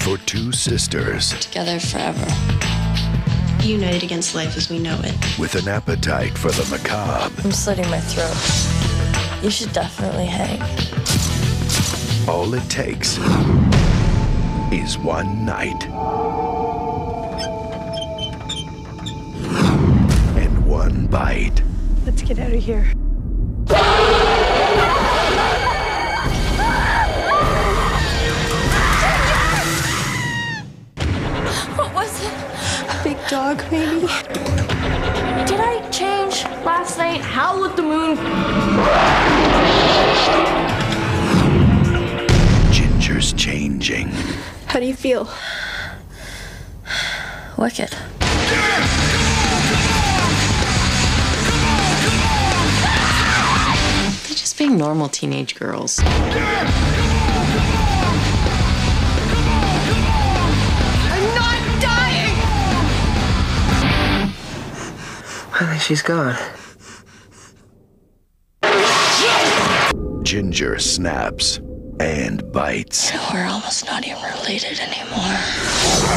for two sisters Together forever. United against life as we know it. with an appetite for the macabre. I'm slitting my throat. You should definitely hang. All it takes is one night. And one bite. Let's get out of here. Dog, maybe? Did I change last night? Howl at the moon. Ginger's changing. How do you feel? Wicked. They're just being normal teenage girls. I think she's gone. Ginger snaps and bites. We're almost not even related anymore.